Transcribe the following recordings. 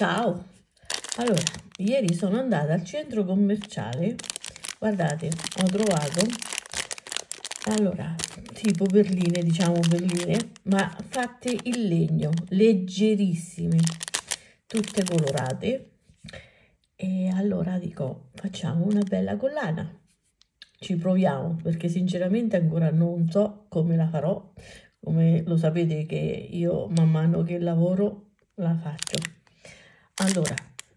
Ciao! Allora, ieri sono andata al centro commerciale, guardate, ho trovato, allora, tipo berline, diciamo berline, ma fatte in legno, leggerissime, tutte colorate. E allora dico, facciamo una bella collana. Ci proviamo, perché sinceramente ancora non so come la farò, come lo sapete che io man mano che lavoro la faccio. Allora,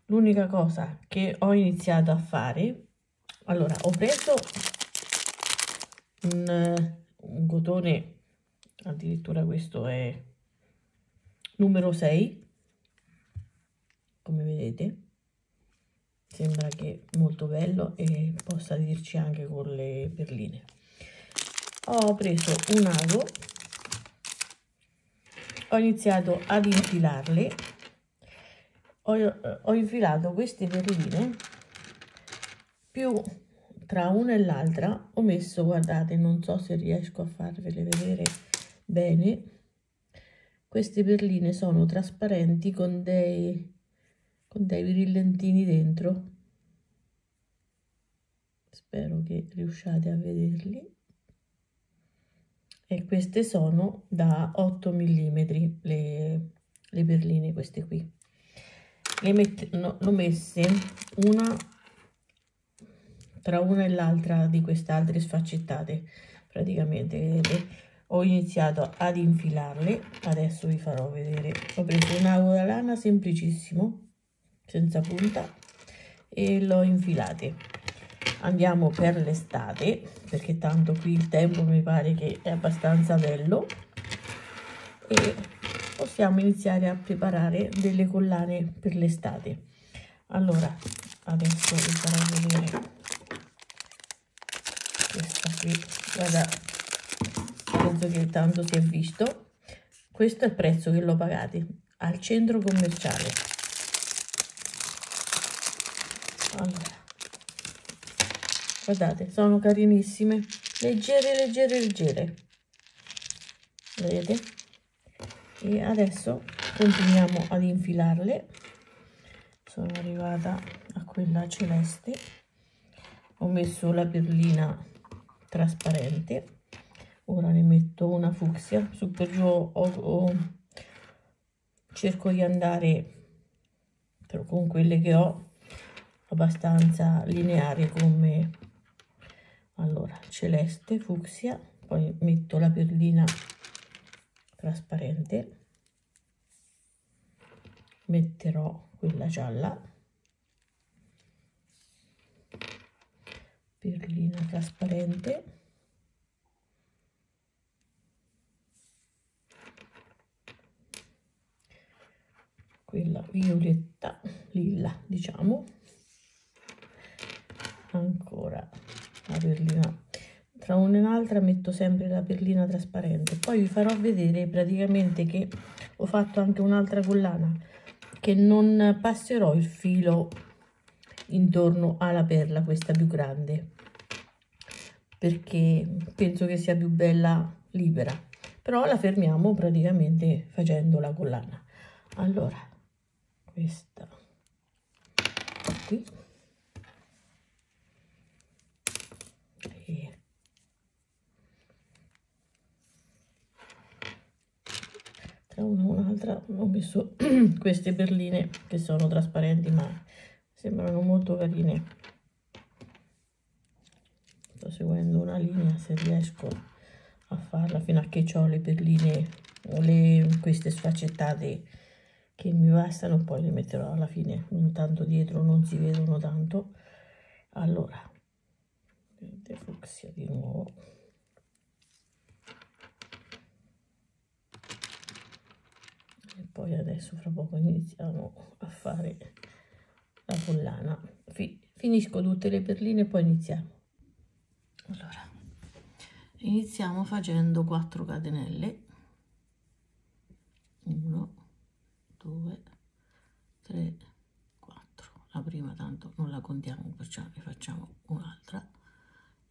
l'unica cosa che ho iniziato a fare, allora ho preso un, un cotone, addirittura questo è numero 6, come vedete, sembra che molto bello e possa dirci anche con le perline. Ho preso un ago ho iniziato ad infilarle ho, ho infilato queste perline più tra una e l'altra. Ho messo guardate non so se riesco a farvele vedere bene. Queste perline sono trasparenti con dei con dei brillantini dentro. Spero che riusciate a vederli. E queste sono da 8 mm le, le perline queste qui le mette, messe una tra una e l'altra di queste altre sfaccettate praticamente. Vedete ho iniziato ad infilarle adesso vi farò vedere. Ho preso un ago da lana semplicissimo senza punta e l'ho infilate. Andiamo per l'estate perché tanto qui il tempo mi pare che è abbastanza bello. E possiamo iniziare a preparare delle collane per l'estate. Allora adesso vi farò vedere questa qui. Guarda penso che tanto si è visto. Questo è il prezzo che l'ho pagato al centro commerciale. Allora guardate sono carinissime. Leggere leggere leggere. Vedete e adesso continuiamo ad infilarle. Sono arrivata a quella celeste. Ho messo la perlina trasparente. Ora ne metto una fucsia. Su per giù ho, ho, cerco di andare con quelle che ho abbastanza lineari come allora celeste fucsia. Poi metto la perlina trasparente. Metterò quella gialla. Perlina trasparente. Quella violetta lilla diciamo. Ancora la perlina tra una e l'altra metto sempre la perlina trasparente. Poi vi farò vedere praticamente che ho fatto anche un'altra collana che non passerò il filo intorno alla perla questa più grande perché penso che sia più bella libera. Però la fermiamo praticamente facendo la collana. Allora questa qui tra una e un'altra. Ho messo queste perline che sono trasparenti ma sembrano molto carine. Sto seguendo una linea se riesco a farla fino a che ho le perline o le, queste sfaccettate che mi bastano poi le metterò alla fine. Intanto dietro non si vedono tanto. Allora fucsia di nuovo e poi adesso fra poco iniziamo a fare la collana. Fi finisco tutte le perline e poi iniziamo. Allora iniziamo facendo 4 catenelle. 1 2 3 4 la prima tanto non la contiamo perciò ne facciamo un'altra.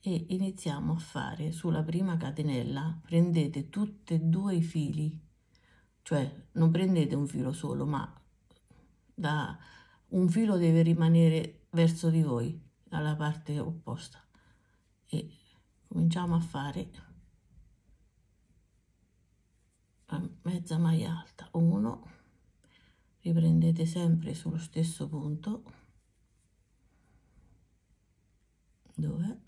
E iniziamo a fare sulla prima catenella prendete tutti e due i fili cioè non prendete un filo solo ma da un filo deve rimanere verso di voi dalla parte opposta. E cominciamo a fare mezza maglia alta. 1 riprendete sempre sullo stesso punto. 2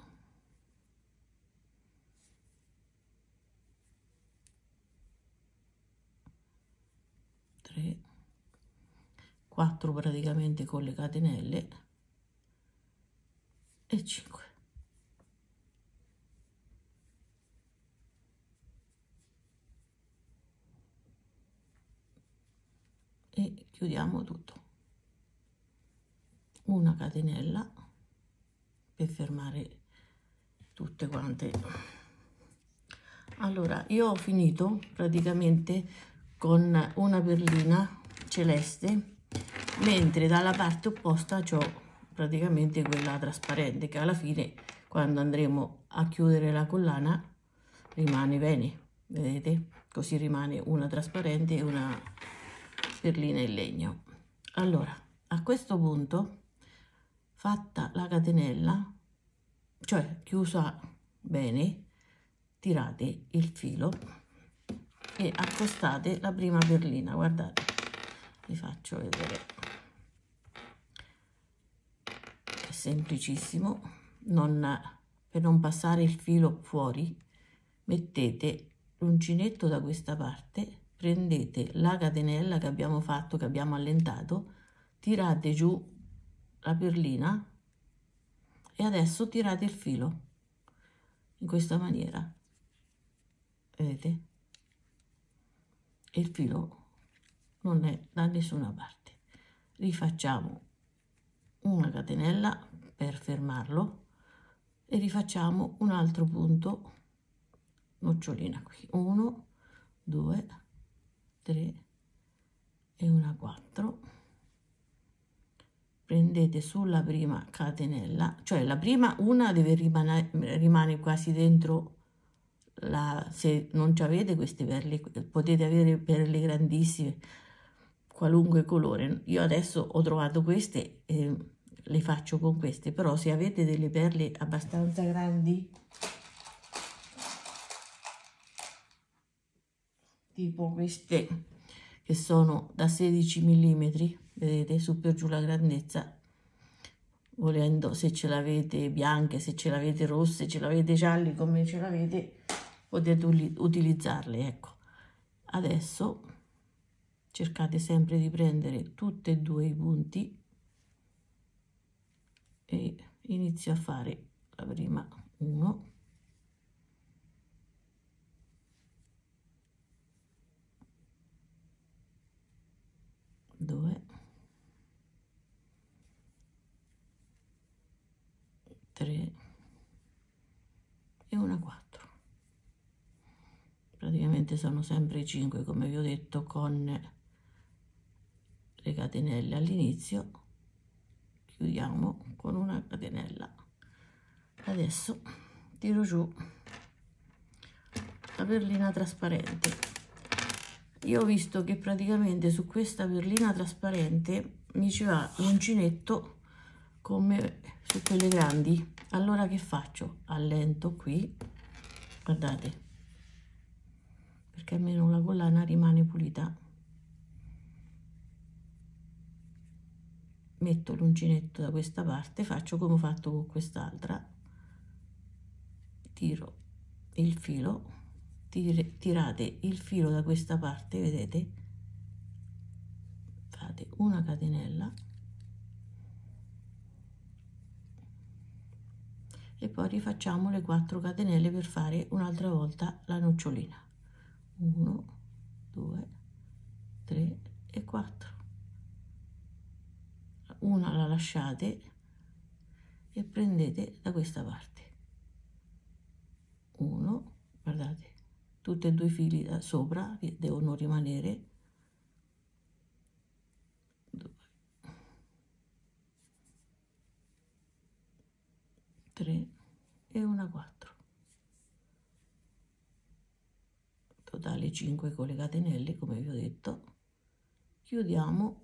3 4 praticamente con le catenelle e 5 e chiudiamo tutto. Una catenella per fermare tutte quante. Allora io ho finito praticamente con una perlina celeste mentre dalla parte opposta ho praticamente quella trasparente che alla fine quando andremo a chiudere la collana rimane bene vedete? Così rimane una trasparente e una perlina in legno. Allora a questo punto fatta la catenella cioè chiusa bene tirate il filo e accostate la prima perlina guardate vi faccio vedere. È semplicissimo. Non, per non passare il filo fuori mettete l'uncinetto da questa parte prendete la catenella che abbiamo fatto, che abbiamo allentato, tirate giù la perlina e adesso tirate il filo in questa maniera, vedete? Il filo non è da nessuna parte. Rifacciamo una catenella per fermarlo e rifacciamo un altro punto nocciolina qui. 1, 2, 3 e una 4 prendete sulla prima catenella cioè la prima una deve rimanere rimane quasi dentro la se non avete queste perle potete avere perle grandissime qualunque colore. Io adesso ho trovato queste e le faccio con queste però se avete delle perle abbastanza grandi tipo queste che sono da 16 mm vedete su per giù la grandezza volendo se ce l'avete bianche se ce l'avete rosse ce l'avete gialli come ce l'avete potete utilizzarle ecco. Adesso cercate sempre di prendere tutti e due i punti e inizio a fare la prima 1 2 3 e una 4 praticamente sono sempre 5 come vi ho detto con le catenelle all'inizio chiudiamo con una catenella. Adesso tiro giù la perlina trasparente. Io ho visto che praticamente su questa perlina trasparente mi ci va l'uncinetto come su quelle grandi. Allora che faccio? Allento qui guardate perché almeno la collana rimane pulita metto l'uncinetto da questa parte faccio come ho fatto con quest'altra. Tiro il filo tirate il filo da questa parte vedete? Fate una catenella. E poi rifacciamo le 4 catenelle per fare un'altra volta la nocciolina. 1 2 3 e 4 una la lasciate e prendete da questa parte. 1 guardate tutti e due i fili da sopra devono rimanere. Tre e una quattro. Totale 5 con le catenelle come vi ho detto. Chiudiamo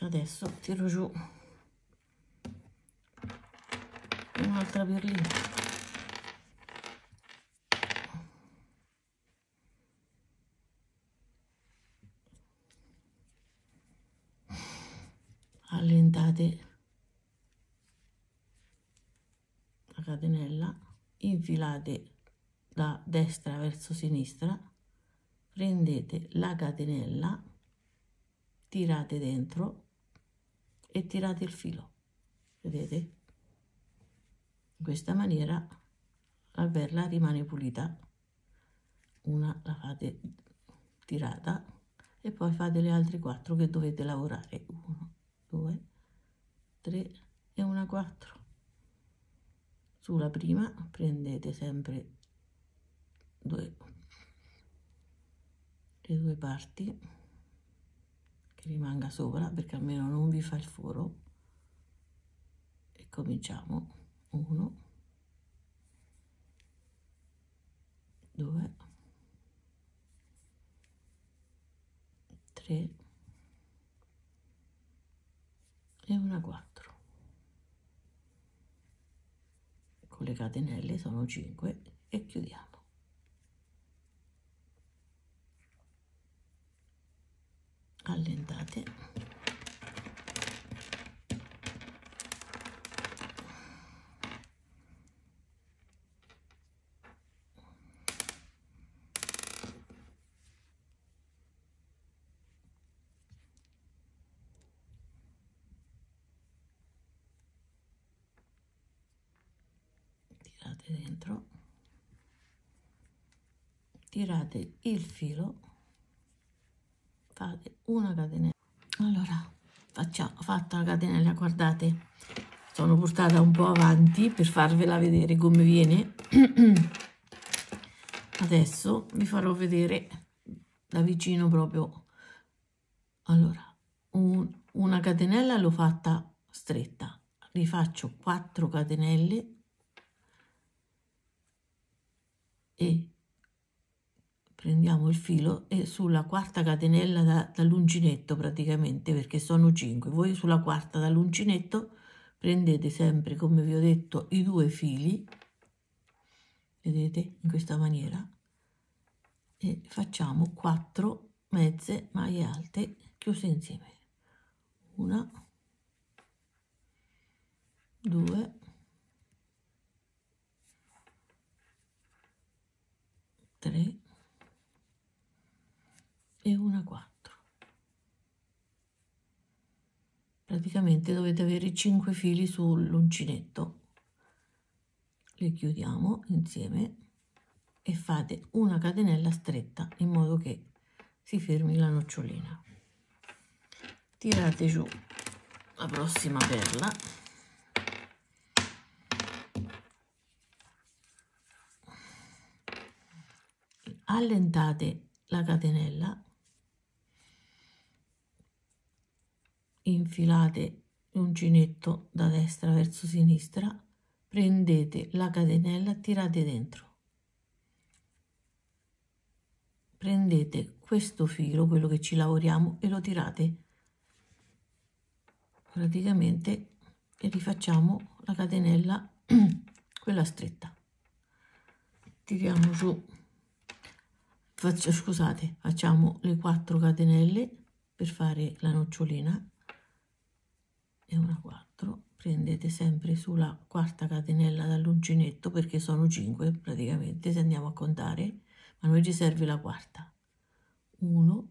adesso tiro giù un'altra perlina allentate. La catenella infilate da destra verso sinistra prendete la catenella tirate dentro e tirate il filo. Vedete? In questa maniera la perla rimane pulita. Una la fate tirata e poi fate le altre quattro che dovete lavorare. 1 2 3 e una 4 sulla prima prendete sempre due le due parti che rimanga sopra perché almeno non vi fa il foro. E cominciamo. 1 2 3 e una 4 con le catenelle sono 5 e chiudiamo allentate. Dentro. Tirate il filo fate una catenella. Allora facciamo fatta la catenella guardate. Sono portata un po' avanti per farvela vedere come viene. Adesso vi farò vedere da vicino proprio. Allora un, una catenella l'ho fatta stretta. Rifaccio 4 catenelle. E prendiamo il filo e sulla quarta catenella da, dall'uncinetto praticamente perché sono 5 voi sulla quarta dall'uncinetto prendete sempre come vi ho detto i due fili vedete in questa maniera e facciamo 4 mezze maglie alte chiuse insieme. Una due tre e una 4 praticamente dovete avere 5 fili sull'uncinetto. Le chiudiamo insieme e fate una catenella stretta in modo che si fermi la nocciolina. Tirate giù la prossima perla. Allentate la catenella infilate l'uncinetto da destra verso sinistra, prendete la catenella, tirate dentro. Prendete questo filo, quello che ci lavoriamo, e lo tirate praticamente e rifacciamo la catenella, quella stretta. Tiriamo giù, faccio, scusate, facciamo le quattro catenelle per fare la nocciolina e una 4 prendete sempre sulla quarta catenella dall'uncinetto perché sono 5 praticamente se andiamo a contare. Ma noi ci serve la quarta. 1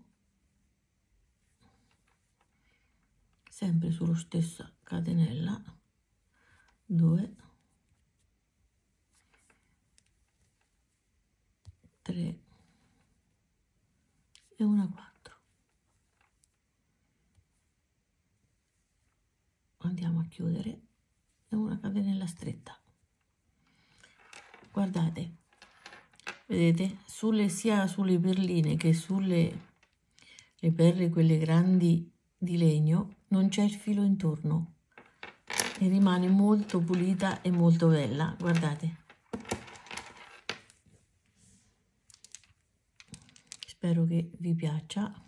sempre sulla stessa catenella. 2 3 e una 4 andiamo a chiudere. E una catenella stretta. Guardate. Vedete? Sulle sia sulle perline che sulle le perle quelle grandi di legno non c'è il filo intorno. E rimane molto pulita e molto bella. Guardate. Spero che vi piaccia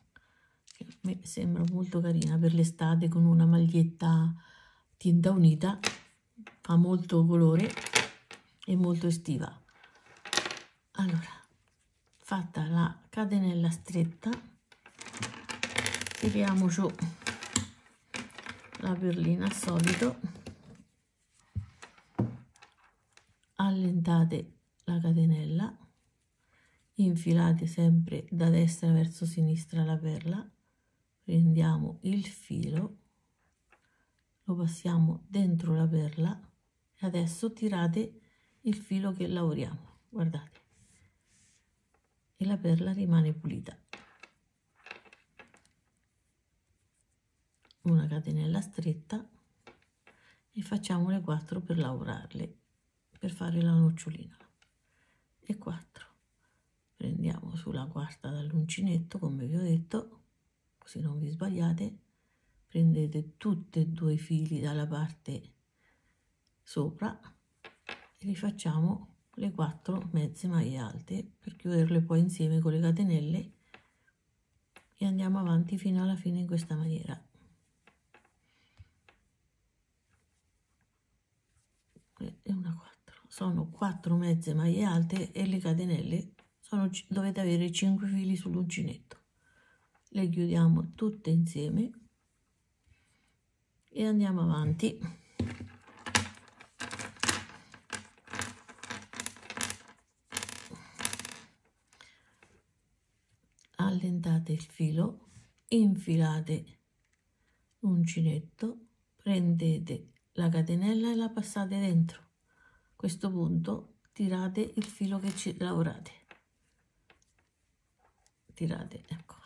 mi sembra molto carina per l'estate con una maglietta tinta unita fa molto colore e molto estiva. Allora fatta la catenella stretta tiriamo giù la perlina al solito. Allentate la catenella infilate sempre da destra verso sinistra la perla prendiamo il filo lo passiamo dentro la perla e adesso tirate il filo che lavoriamo guardate. E la perla rimane pulita. Una catenella stretta e facciamo le 4 per lavorarle per fare la nocciolina. E 4 prendiamo sulla quarta dall'uncinetto come vi ho detto così non vi sbagliate prendete tutti e due i fili dalla parte sopra e li facciamo le quattro mezze maglie alte per chiuderle poi insieme con le catenelle e andiamo avanti fino alla fine in questa maniera. E una 4 sono quattro mezze maglie alte e le catenelle sono, dovete avere 5 fili sull'uncinetto le chiudiamo tutte insieme. E andiamo avanti. Allentate il filo infilate l'uncinetto prendete la catenella e la passate dentro. A questo punto tirate il filo che ci lavorate. Tirate ecco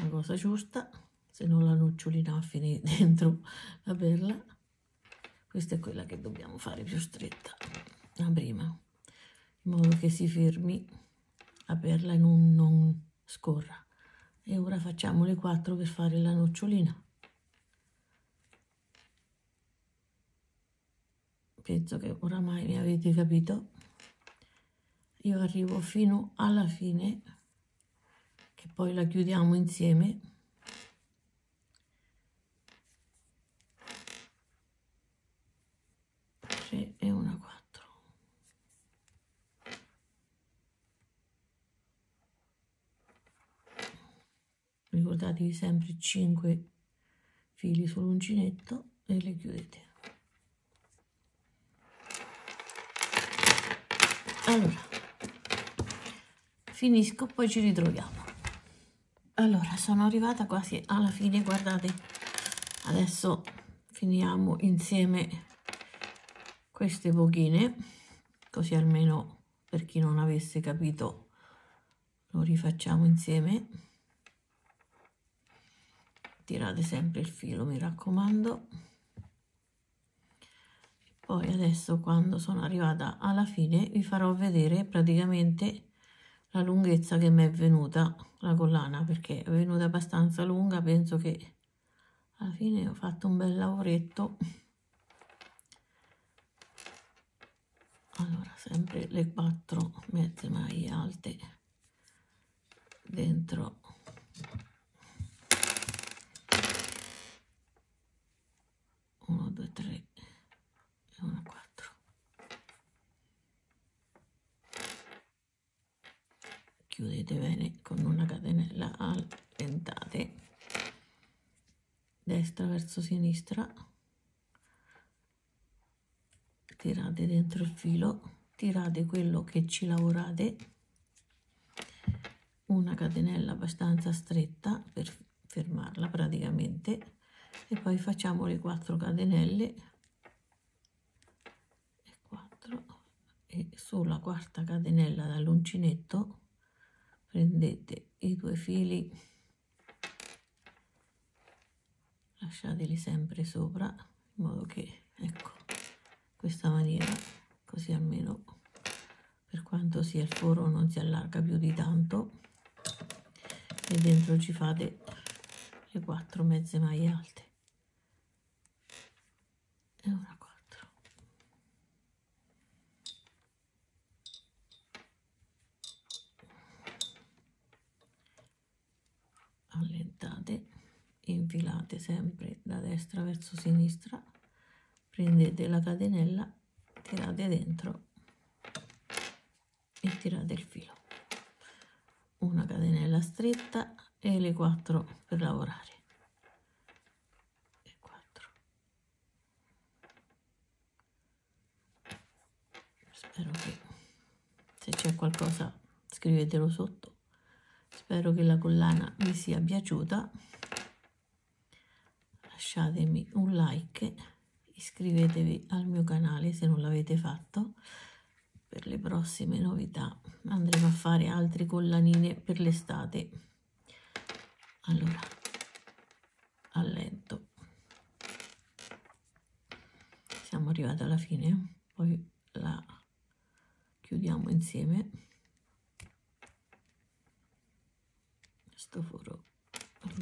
la cosa giusta se non la nocciolina finire dentro la perla. Questa è quella che dobbiamo fare più stretta. La prima in modo che si fermi la perla e non, non scorra. E ora facciamo le quattro per fare la nocciolina. Penso che oramai mi avete capito. Io arrivo fino alla fine che poi la chiudiamo insieme. E una 4 ricordatevi sempre 5 fili sull'uncinetto e le chiudete. Allora finisco poi ci ritroviamo allora sono arrivata quasi alla fine guardate. Adesso finiamo insieme queste pochine così almeno per chi non avesse capito lo rifacciamo insieme. Tirate sempre il filo mi raccomando. Poi adesso quando sono arrivata alla fine vi farò vedere praticamente la lunghezza che mi è venuta la collana perché è venuta abbastanza lunga penso che alla fine ho fatto un bel lavoretto. Allora sempre le quattro mezze maglie alte dentro. Uno due tre e una quattro chiudete bene con una catenella allentate destra verso sinistra. Tirate dentro il filo tirate quello che ci lavorate. Una catenella abbastanza stretta per fermarla praticamente. E poi facciamo le quattro catenelle. E 4 e sulla quarta catenella dall'uncinetto prendete i due fili lasciateli sempre sopra in modo che ecco questa maniera così almeno per quanto sia il foro non si allarga più di tanto. E dentro ci fate le quattro mezze maglie alte. E una 4 allentate infilate sempre da destra verso sinistra prendete la catenella tirate dentro e tirate il filo. Una catenella stretta e le quattro per lavorare. Spero che se c'è qualcosa scrivetelo sotto. Spero che la collana vi sia piaciuta lasciatemi un like iscrivetevi al mio canale se non l'avete fatto. Per le prossime novità andremo a fare altre collanine per l'estate. Allora allento siamo arrivati alla fine poi la chiudiamo insieme. Questo foro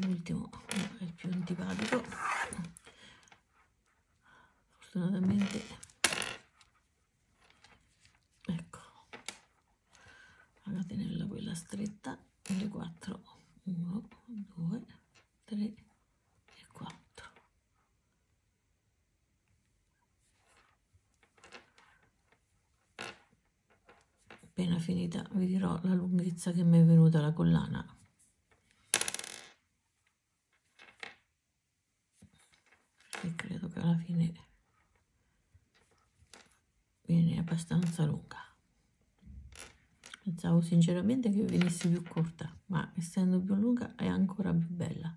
l'ultimo è il più antipatico. Fortunatamente ecco la catenella quella stretta le 4 1 2 3 e 4 appena finita vi dirò la lunghezza che mi è venuta la collana e credo che alla fine viene abbastanza lunga pensavo sinceramente che venisse più corta ma essendo più lunga è ancora più bella.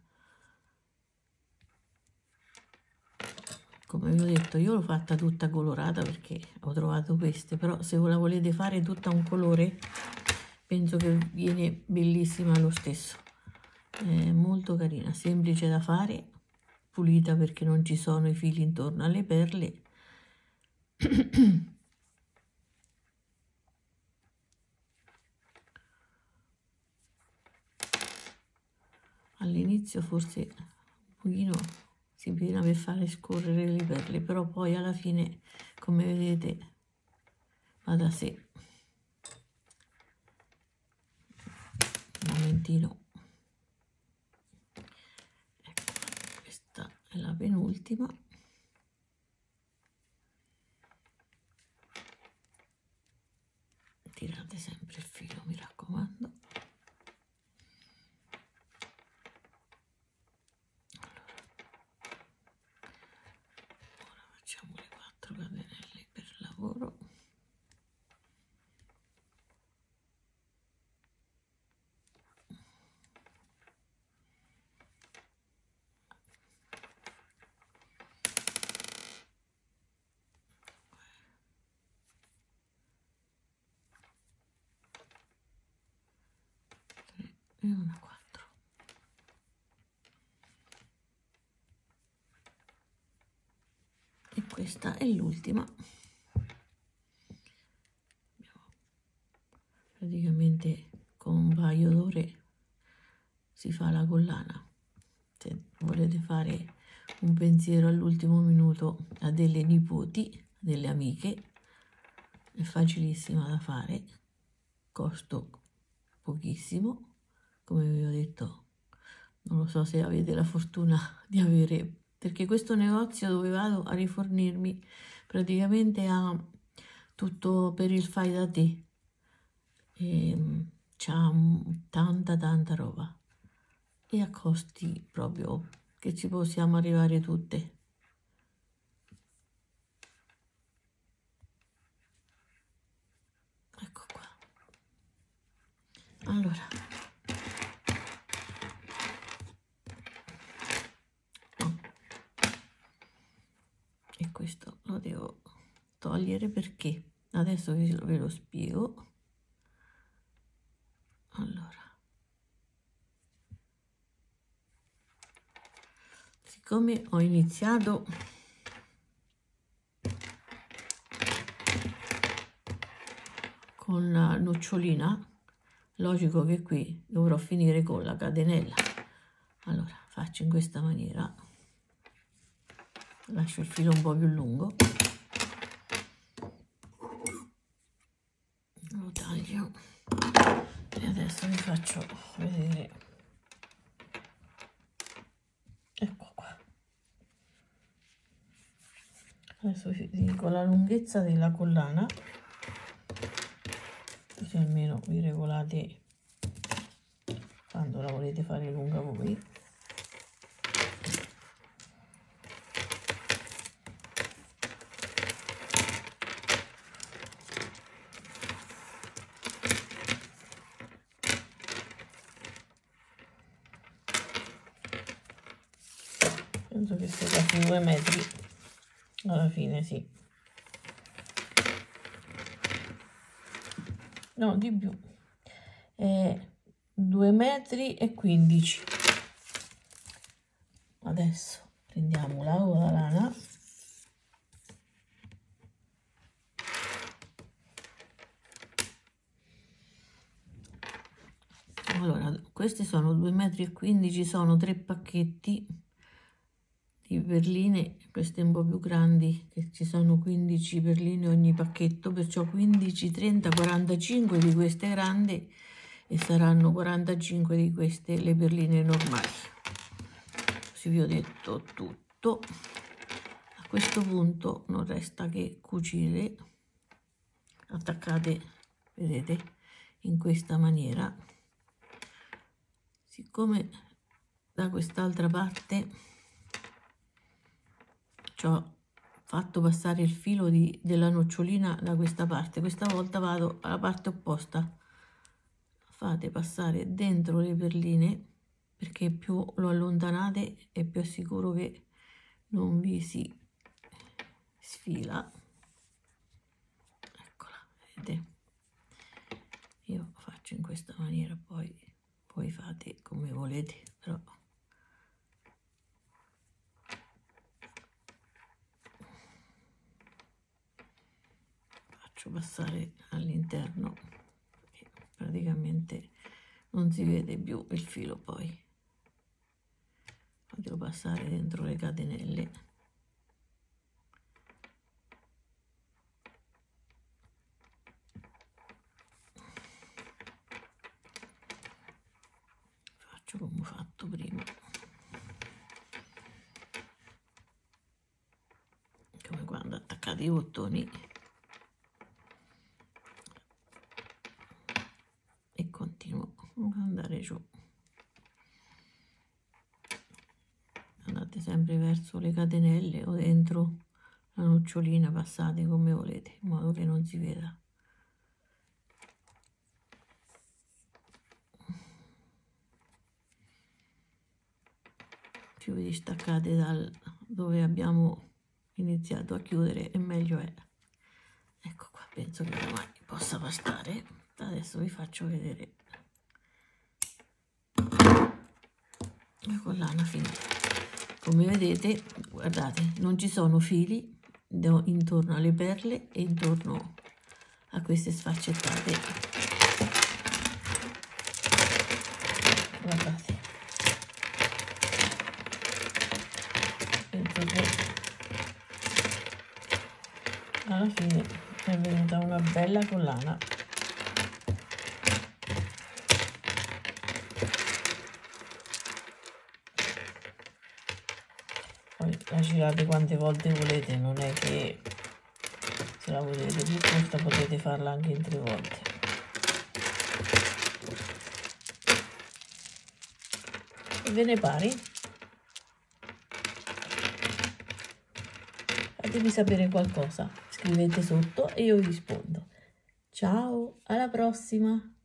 Come vi ho detto io l'ho fatta tutta colorata perché ho trovato queste però se la volete fare tutta un colore penso che viene bellissima lo stesso. È molto carina semplice da fare pulita perché non ci sono i fili intorno alle perle all'inizio forse un pochino si viene per fare scorrere le perle però poi alla fine come vedete va da sé. Un momentino. Ecco questa è la penultima. Tirate sempre il filo mi raccomando lavoro e una quattro. E questa è l'ultima. Praticamente con un paio d'ore si fa la collana. Se volete fare un pensiero all'ultimo minuto a delle nipoti delle amiche è facilissima da fare costo pochissimo come vi ho detto non lo so se avete la fortuna di avere perché questo negozio dove vado a rifornirmi praticamente ha tutto per il fai da te. Ehm, c'ha tanta tanta roba. E a costi proprio che ci possiamo arrivare tutte. Ecco qua. Allora e questo lo devo togliere perché? Adesso ve lo spiego. Allora. Siccome ho iniziato con la nocciolina logico che qui dovrò finire con la catenella. Allora faccio in questa maniera. Lascio il filo un po' più lungo lo taglio e adesso vi faccio vedere adesso dico la lunghezza della collana. Così almeno vi regolate quando la volete fare lunga voi. Penso che sia quasi due metri alla fine sì no di più. È 2 metri e 15 adesso prendiamo la, la lana. Allora questi sono 2 metri e 15 sono tre pacchetti di perline queste un po' più grandi che ci sono 15 perline ogni pacchetto perciò 15 30 45 di queste grandi e saranno 45 di queste le perline normali. Così vi ho detto tutto. A questo punto non resta che cucire. Attaccate vedete in questa maniera. Siccome da quest'altra parte ci ho fatto passare il filo di, della nocciolina da questa parte. Questa volta vado alla parte opposta. Fate passare dentro le perline perché più lo allontanate è più sicuro che non vi si sfila. Eccola vedete? Io faccio in questa maniera poi poi fate come volete però faccio passare all'interno praticamente non si vede più il filo poi. Fatelo passare dentro le catenelle. Faccio come ho fatto prima. Come quando attaccate i bottoni andare giù andate sempre verso le catenelle o dentro la nocciolina passate come volete in modo che non si veda. Più vi distaccate dal dove abbiamo iniziato a chiudere e meglio è. Ecco qua penso che ormai possa bastare. Adesso vi faccio vedere. La collana finita come vedete guardate non ci sono fili intorno alle perle e intorno a queste sfaccettate guardate. Che alla fine è venuta una bella collana la girate quante volte volete non è che se la volete più corta potete farla anche in tre volte. E ve ne pari fatemi sapere qualcosa scrivete sotto e io vi rispondo. Ciao alla prossima